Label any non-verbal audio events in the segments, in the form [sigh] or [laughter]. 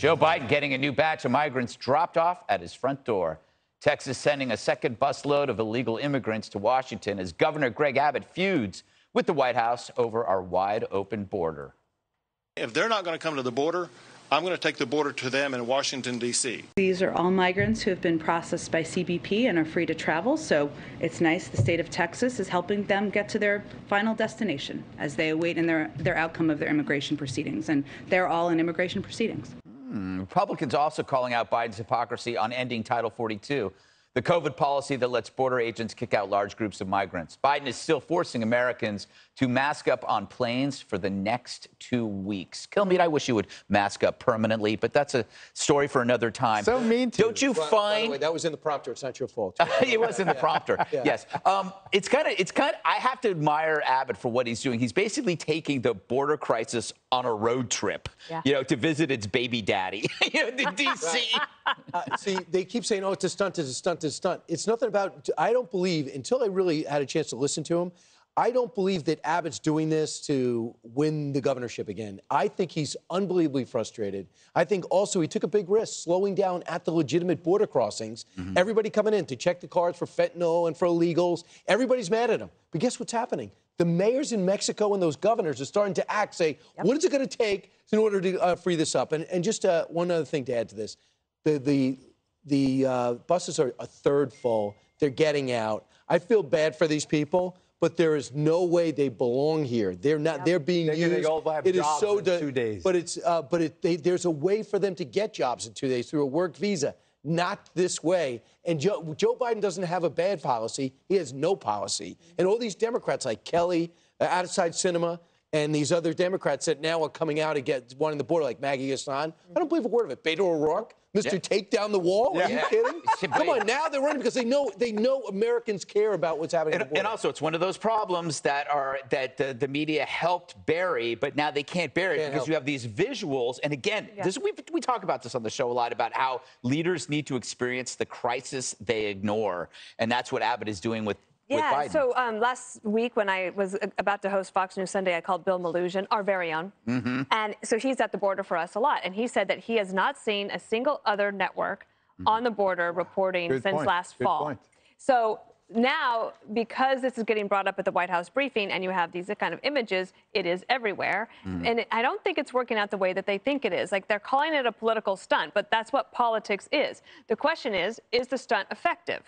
Joe Biden getting a new batch of migrants dropped off at his front door. Texas sending a second busload of illegal immigrants to Washington as Governor Greg Abbott feuds with the White House over our wide open border. If they're not going to come to the border, I'm going to take the border to them in Washington, D.C. These are all migrants who have been processed by CBP and are free to travel, so it's nice the state of Texas is helping them get to their final destination as they await in their, their outcome of their immigration proceedings. And they're all in immigration proceedings. Hmm. Republicans also calling out Biden's hypocrisy on ending Title 42 the COVID policy that lets border agents kick out large groups of migrants. Biden is still forcing Americans to mask up on planes for the next two weeks. Kilmeade, I wish you would mask up permanently, but that's a story for another time. So mean to Don't you, you. find? By the way, that was in the prompter. It's not your fault. [laughs] it was in the prompter. [laughs] yeah. Yes. Um, it's kind of. It's kind. I have to admire Abbott for what he's doing. He's basically taking the border crisis on a road trip. Yeah. You know, to visit its baby daddy. [laughs] you know, [laughs] D.C. uh, see, they keep saying, "Oh, it's a stunt. It's a stunt." to stunt. It's nothing about, I don't believe, until I really had a chance to listen to him, I don't believe that Abbott's doing this to win the governorship again. I think he's unbelievably frustrated. I think also he took a big risk slowing down at the legitimate border crossings. Mm-hmm. Everybody coming in to check the cards for fentanyl and for illegals. Everybody's mad at him. But guess what's happening? The mayors in Mexico and those governors are starting to act, say, yep. what is it going to take in order to uh, free this up? And, and just uh, one other thing to add to this the, the the uh, buses are a third full. They're getting out. I feel bad for these people, but there is no way they belong here. They're not. Yep. They're being they're used. it is so in two days. But it's. Uh, but it, they, there's a way for them to get jobs in two days through a work visa. Not this way. And Joe, Joe Biden doesn't have a bad policy. He has no policy. And all these Democrats like Kelly, uh, Outside Sinema, and these other Democrats that now are coming out against wanting the border, like Maggie Hassan. I don't believe a word of it. Beto O'Rourke, Mr. Yeah. Take Down the Wall. Yeah. Are you kidding? Come on, now they're running because they know they know Americans care about what's happening. And, and also, it's one of those problems that are that the, the media helped bury, but now they can't bury can't it because help. you have these visuals. And again, yeah. this we we talk about this on the show a lot about how leaders need to experience the crisis they ignore, and that's what Abbott is doing with yeah, so um, last week when I was about to host Fox News Sunday, I called Bill Melugin, our very own. Mm-hmm. And so he's at the border for us a lot. And he said that he has not seen a single other network mm-hmm. on the border reporting Good since point. last Good fall. Point. So now, because this is getting brought up at the White House briefing and you have these kind of images, it is everywhere. Mm. And it, I don't think it's working out the way that they think it is. Like they're calling it a political stunt, but that's what politics is. The question is is the stunt effective?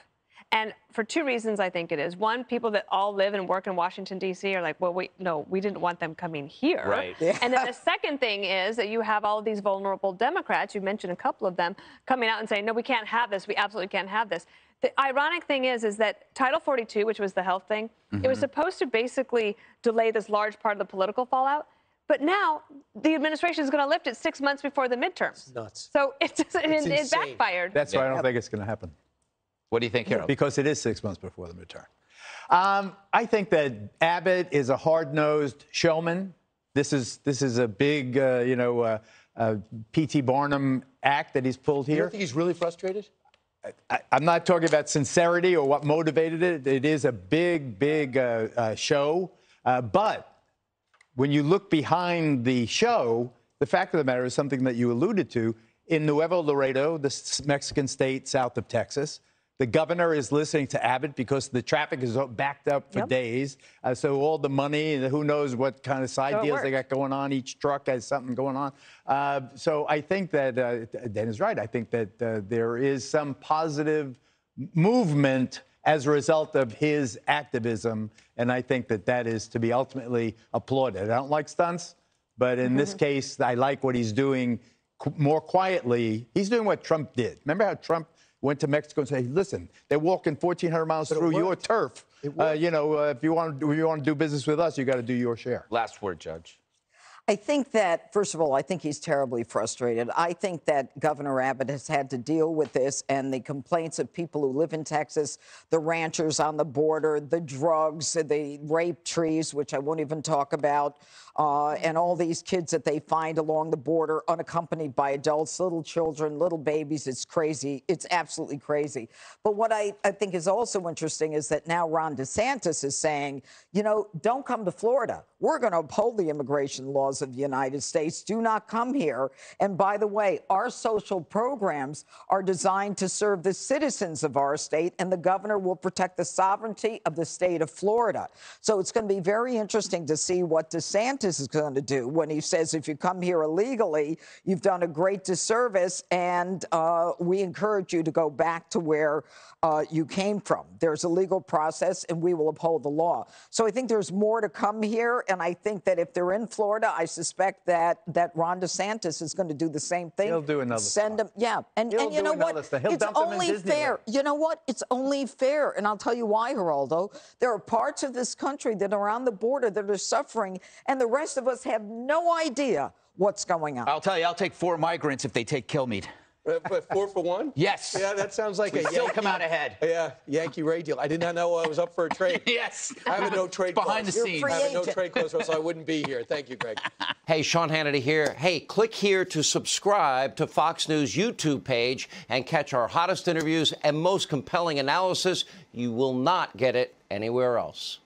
And for two reasons, I think it is. One, people that all live and work in Washington, D.C. are like, well, wait, no, we didn't want them coming here. Right. Yeah. And then the [laughs] second thing is that you have all of these vulnerable Democrats, you mentioned a couple of them, coming out and saying, no, we can't have this. We absolutely can't have this. The ironic thing is, is that Title 42, which was the health thing, mm-hmm. it was mm-hmm. supposed to basically delay this large part of the political fallout. But now the administration is going to lift it six months before the midterms. It's nuts. So it, it, it backfired. That's why I don't think it's going to happen. What do you think, Harold? Because it is six months before the midterm. Um, I think that Abbott is a hard-nosed showman. This is this is a big, uh, you know, uh, uh, P.T. Barnum act that he's pulled here. Do you think he's really frustrated? I, am not talking about sincerity or what motivated it. It is a big, big uh, uh, show. Uh, but when you look behind the show, the fact of the matter is something that you alluded to. In Nuevo Laredo, the Mexican state south of Texas, the governor is listening to Abbott because the traffic is backed up for yep. days. Uh, so all the money, and who knows what kind of side so deals they got going on. Each truck has something going on. Uh, so I think that uh, Dan is right. I think that uh, there is some positive movement as a result of his activism, and I think that that is to be ultimately applauded. I don't like stunts, but in mm-hmm. this case, I like what he's doing more quietly. He's doing what Trump did. Remember how Trump went to Mexico and said, hey, listen, they're walking 1,400 miles but through your turf. Uh, you know, uh, if you want to, if you want to do business with us, you got to do your share. Last word, Judge. I think that, first of all, I think he's terribly frustrated. I think that Governor Abbott has had to deal with this and the complaints of people who live in Texas, the ranchers on the border, the drugs, the rape trees, which I won't even talk about, uh, and all these kids that they find along the border unaccompanied by adults, little children, little babies. It's crazy. It's absolutely crazy. But what I, I think is also interesting is that now Ron DeSantis is saying, you know, don't come to Florida. We're going to uphold the immigration laws of the United States. Do not come here. And by the way, our social programs are designed to serve the citizens of our state, and the governor will protect the sovereignty of the state of Florida. So it's going to be very interesting to see what DeSantis is going to do when he says, if you come here illegally, you've done a great disservice, and uh, we encourage you to go back to where uh, you came from. There's a legal process, and we will uphold the law. So I think there's more to come here, and I think that if they're in Florida, I suspect that that Ron DeSantis is going to do the same thing. He'll do another Send them, yeah, and, He'll and you do know what? He'll it's dump them in only fair. You know what? It's only fair, and I'll tell you why, Geraldo. There are parts of this country that are on the border that are suffering, and the rest of us have no idea what's going on. I'll tell you, I'll take four migrants if they take Kilmeade. Uh, but four for one? Yes. Yeah, that sounds like a Still Yankee, come out ahead. Yeah, Yankee Ray deal. I did not know I was up for a trade. [laughs] Yes. I have a no trade Behind clause. the scenes. I have a no trade clause, or else I wouldn't be here. Thank you, Greg. [laughs] Hey, Sean Hannity here. Hey, click here to subscribe to Fox News YouTube page and catch our hottest interviews and most compelling analysis. You will not get it anywhere else.